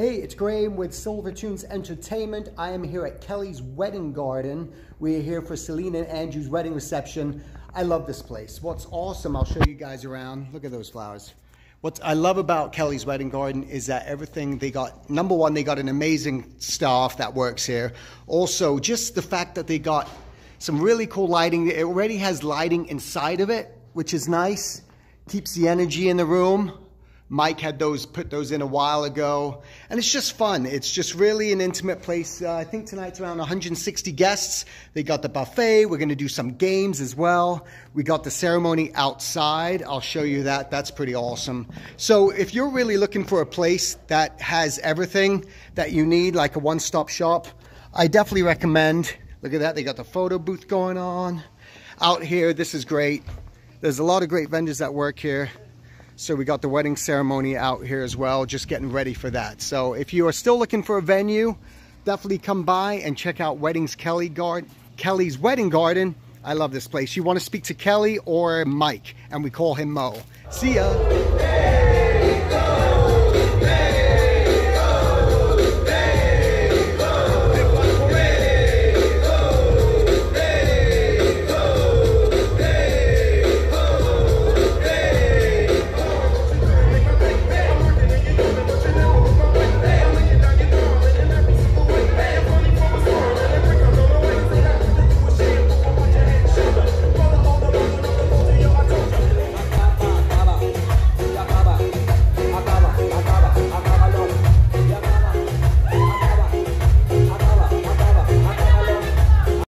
Hey, it's Graham with Silvertunes Entertainment. I am here at Kelly's Wedding Garden. We're here for Selena and Andrew's wedding reception. I love this place. What's awesome, I'll show you guys around. Look at those flowers. What I love about Kelly's Wedding Garden is that everything they got, number one, they got an amazing staff that works here. Also, just the fact that they got some really cool lighting. It already has lighting inside of it, which is nice. Keeps the energy in the room. Mike had those, put those in a while ago. And it's just fun. It's just really an intimate place. Uh, I think tonight's around 160 guests. They got the buffet. We're going to do some games as well. We got the ceremony outside. I'll show you that. That's pretty awesome. So if you're really looking for a place that has everything that you need, like a one-stop shop, I definitely recommend. Look at that. They got the photo booth going on. Out here, this is great. There's a lot of great vendors that work here. So we got the wedding ceremony out here as well, just getting ready for that. So if you are still looking for a venue, definitely come by and check out Weddings Kelly Guard, Kelly's Wedding Garden. I love this place. You want to speak to Kelly or Mike, and we call him Mo. See ya.